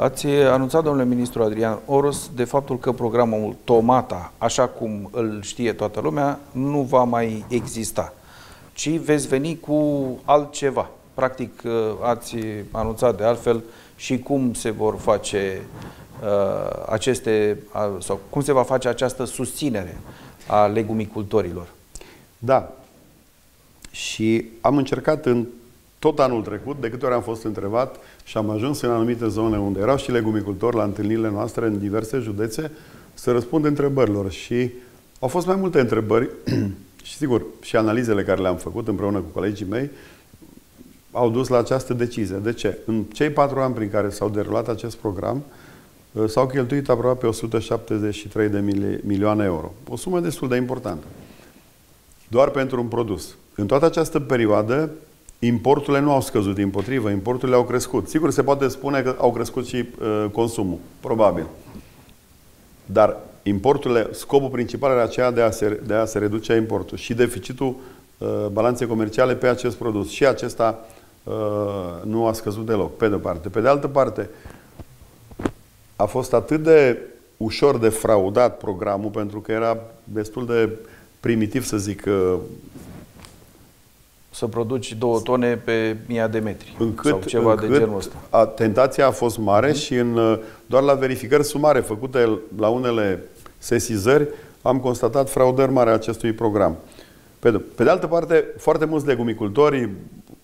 Ați anunțat, domnule ministru Adrian Oros, de faptul că programul Tomata, așa cum îl știe toată lumea, nu va mai exista, ci veți veni cu altceva. Practic, uh, ați anunțat de altfel și cum se vor face uh, aceste, uh, sau cum se va face această susținere a legumicultorilor. Da. Și am încercat în tot anul trecut, de câte ori am fost întrebat și am ajuns în anumite zone unde erau și legumicultori la întâlnirile noastre în diverse județe, să răspund întrebărilor. Și au fost mai multe întrebări și, sigur, și analizele care le-am făcut împreună cu colegii mei au dus la această decizie. De ce? În cei patru ani prin care s-au derulat acest program, uh, s-au cheltuit aproape 173 de milioane euro. O sumă destul de importantă. Doar pentru un produs. În toată această perioadă, Importurile nu au scăzut, din potrivă, importurile au crescut. Sigur, se poate spune că au crescut și uh, consumul, probabil. Dar importurile, scopul principal era aceea de a se, de a se reduce importul și deficitul uh, balanței comerciale pe acest produs. Și acesta uh, nu a scăzut deloc, pe de parte. Pe de altă parte, a fost atât de ușor de fraudat programul, pentru că era destul de primitiv, să zic, uh, să produci două tone pe mii de metri încât, sau ceva încât de genul ăsta. A, tentația a fost mare mm. și în, doar la verificări sumare făcute la unele sesizări am constatat fraudări mari a acestui program. Pe de, pe de altă parte, foarte mulți legumicultori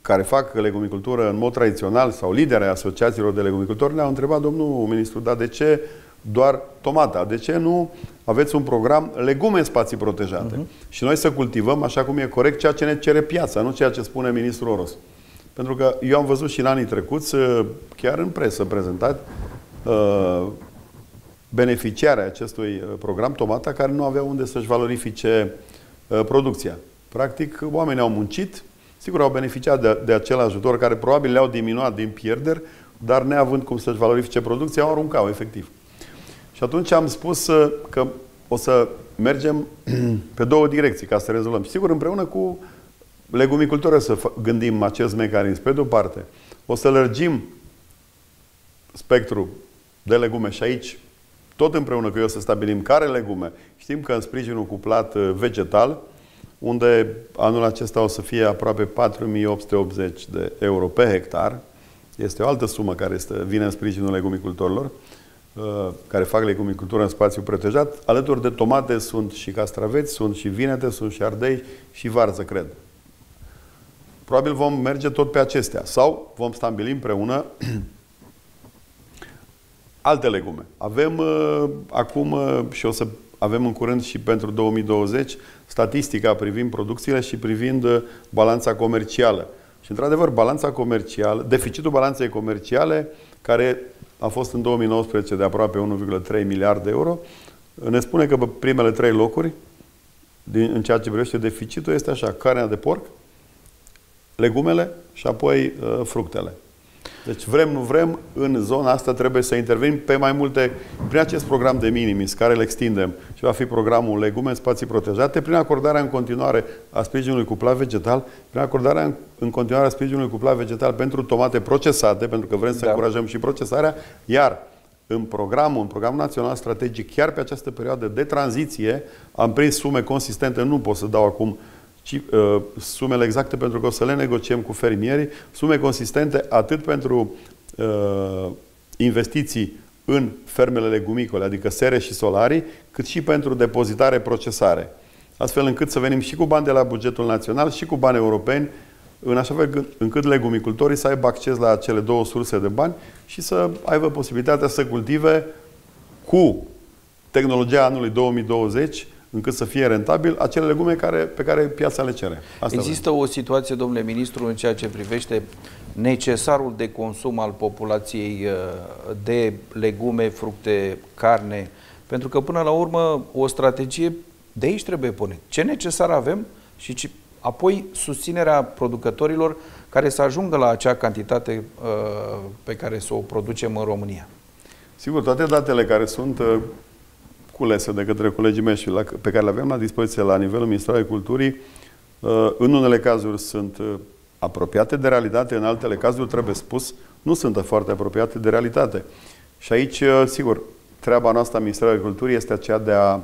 care fac legumicultură în mod tradițional sau lideri ai asociațiilor de legumicultori ne-au întrebat, domnul ministru, dar de ce doar tomata. De ce nu aveți un program legume în spații protejate? Uh-huh. Și noi să cultivăm așa cum e corect ceea ce ne cere piața, nu ceea ce spune ministrul Oros. Pentru că eu am văzut și în anii trecuți, uh, chiar în presă prezentat, uh, beneficiarea acestui uh, program Tomata care nu avea unde să-și valorifice producția. Practic, oamenii au muncit, sigur au beneficiat de, de acel ajutor care probabil le-au diminuat din pierderi, dar neavând cum să-și valorifice producția, au aruncau efectiv. Și atunci am spus uh, că o să mergem pe două direcții ca să rezolvăm. Și sigur, împreună cu legumicultura să gândim acest mecanism. Pe de-o parte, o să lărgim spectrul de legume și aici, tot împreună cu eu să stabilim care legume. Știm că în sprijinul cuplat uh, vegetal, unde anul acesta o să fie aproape 4880 de euro pe hectar, este o altă sumă care este, vine în sprijinul legumicultorilor, Uh, care fac legumicultură în spațiu protejat. Alături de tomate sunt și castraveți, sunt și vinete, sunt și ardei și varză, cred. Probabil vom merge tot pe acestea. Sau vom stabili împreună alte legume. Avem uh, acum uh, și o să avem în curând și pentru 2020 statistica privind producțiile și privind uh, balanța comercială. Și într-adevăr, balanța comercială, deficitul balanței comerciale, care a fost în 2019 de aproape 1,3 miliarde de euro, ne spune că pe primele trei locuri, din, în ceea ce privește deficitul, este așa, carnea de porc, legumele și apoi uh, fructele. Deci vrem, nu vrem, în zona asta trebuie să intervenim pe mai multe, prin acest program de minimis, care îl extindem și va fi programul legume în spații protejate, prin acordarea în continuare a sprijinului cuplat vegetal, prin acordarea în continuare a sprijinului cuplat vegetal pentru tomate procesate, pentru că vrem să da. încurajăm și procesarea, iar în programul, în programul național strategic, chiar pe această perioadă de tranziție, am prins sume consistente, nu pot să dau acum uh, ci, uh, sumele exacte pentru că o să le negociem cu fermierii, sume consistente atât pentru uh, investiții în fermele legumicole, adică sere și solarii, cât și pentru depozitare, procesare. Astfel încât să venim și cu bani de la bugetul național și cu bani europeni, în așa fel încât legumicultorii să aibă acces la cele două surse de bani și să aibă posibilitatea să cultive cu tehnologia anului 2020 încât să fie rentabil acele legume care, pe care piața le cere. Asta Există vrem. o situație, domnule ministru, în ceea ce privește necesarul de consum al populației uh, de legume, fructe, carne, pentru că până la urmă o strategie de aici trebuie pune. Ce necesar avem și ce, apoi susținerea producătorilor care să ajungă la acea cantitate uh, pe care să o producem în România. Sigur, toate datele care sunt uh, culese de către colegii mei și la, pe care le avem la dispoziție la nivelul Ministerului Culturii, uh, în unele cazuri sunt uh, apropiate de realitate, în altele cazuri, trebuie spus, nu sunt foarte apropiate de realitate. Și aici, uh, sigur, treaba noastră a Ministerului Agriculturii este aceea de a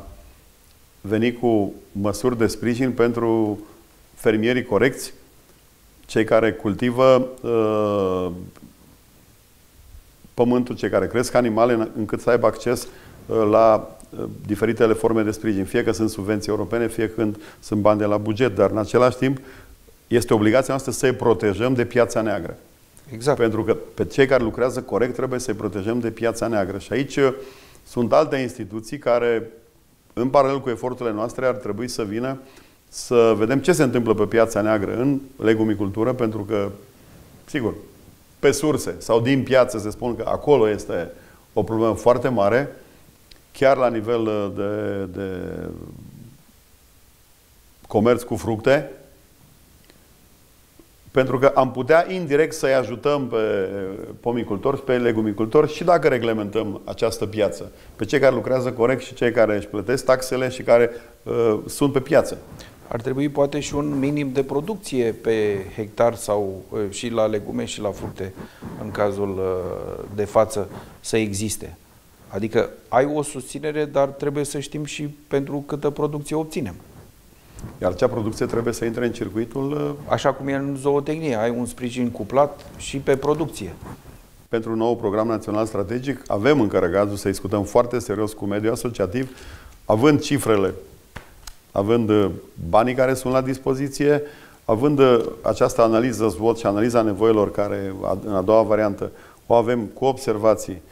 veni cu măsuri de sprijin pentru fermierii corecți, cei care cultivă uh, pământul, cei care cresc animale, încât să aibă acces uh, la uh, diferitele forme de sprijin, fie că sunt subvenții europene, fie când sunt bani de la buget, dar în același timp este obligația noastră să-i protejăm de piața neagră. Exact. Pentru că pe cei care lucrează corect trebuie să-i protejăm de piața neagră. Și aici uh, sunt alte instituții care, în paralel cu eforturile noastre, ar trebui să vină să vedem ce se întâmplă pe piața neagră în legumicultură, pentru că, sigur, pe surse sau din piață se spun că acolo este o problemă foarte mare, chiar la nivel uh, de, de comerț cu fructe, pentru că am putea indirect să-i ajutăm pe pomicultori, pe legumicultori și dacă reglementăm această piață. Pe cei care lucrează corect și cei care își plătesc taxele și care uh, sunt pe piață. Ar trebui poate și un minim de producție pe hectar sau uh, și la legume și la fructe în cazul uh, de față să existe. Adică ai o susținere, dar trebuie să știm și pentru câtă producție obținem. Iar acea producție trebuie să intre în circuitul... Uh, Așa cum e în zootehnie, ai un sprijin cuplat și pe producție. Pentru un nou program național strategic avem încă răgazul să discutăm foarte serios cu mediul asociativ, având cifrele, având uh, banii care sunt la dispoziție, având uh, această analiză SWOT și analiza nevoilor care în a doua variantă o avem cu observații,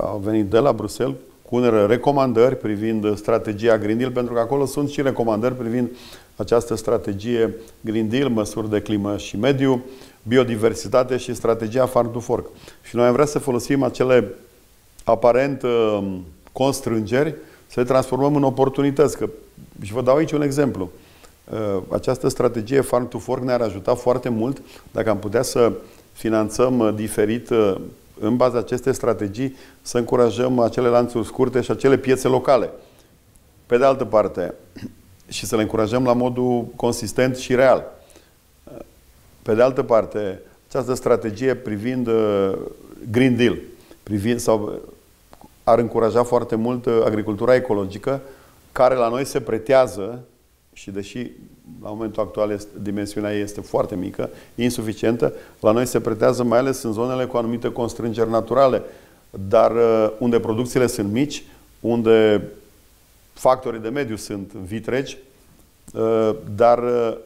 au venit de la Bruxelles, cu unele recomandări privind strategia Green Deal, pentru că acolo sunt și recomandări privind această strategie Green Deal, măsuri de climă și mediu, biodiversitate și strategia Farm to Fork. Și noi am vrea să folosim acele aparent uh, constrângeri să le transformăm în oportunități. Că, și vă dau aici un exemplu. Uh, această strategie Farm to Fork ne-ar ajuta foarte mult dacă am putea să finanțăm uh, diferit în baza acestei strategii, să încurajăm acele lanțuri scurte și acele piețe locale. Pe de altă parte, și să le încurajăm la modul consistent și real. Pe de altă parte, această strategie privind uh, Green Deal, privind sau ar încuraja foarte mult uh, agricultura ecologică, care la noi se pretează și deși la momentul actual este, dimensiunea ei este foarte mică, insuficientă, la noi se pretează mai ales în zonele cu anumite constrângeri naturale, dar uh, unde producțiile sunt mici, unde factorii de mediu sunt vitregi, uh, dar uh,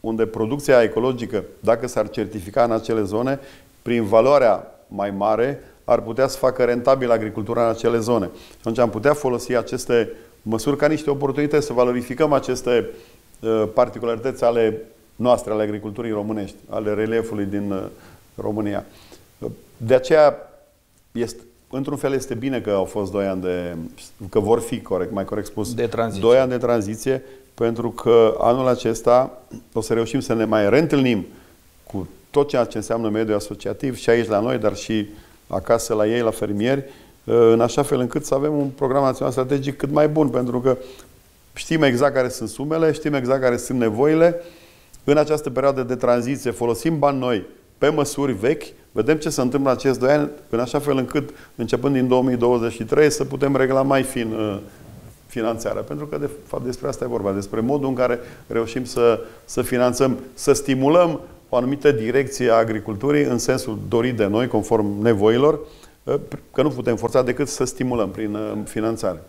unde producția ecologică, dacă s-ar certifica în acele zone, prin valoarea mai mare, ar putea să facă rentabil agricultura în acele zone. Și atunci am putea folosi aceste măsuri ca niște oportunități să valorificăm aceste uh, particularități ale noastre, ale agriculturii românești, ale reliefului din uh, România. De aceea, este, într-un fel este bine că au fost doi ani de, că vor fi corect, mai corect spus, de tranziție. doi ani de tranziție, pentru că anul acesta o să reușim să ne mai reîntâlnim cu tot ceea ce înseamnă mediul asociativ și aici la noi, dar și acasă la ei, la fermieri, Uh, în așa fel încât să avem un program național strategic cât mai bun, pentru că știm exact care sunt sumele, știm exact care sunt nevoile. În această perioadă de tranziție folosim bani noi pe măsuri vechi, vedem ce se întâmplă în acest doi ani, în așa fel încât, începând din 2023, să putem regla mai fin uh, finanțarea. Pentru că, de fapt, despre asta e vorba, despre modul în care reușim să, să finanțăm, să stimulăm o anumită direcție a agriculturii în sensul dorit de noi, conform nevoilor, că nu putem forța decât să stimulăm prin uh, finanțare.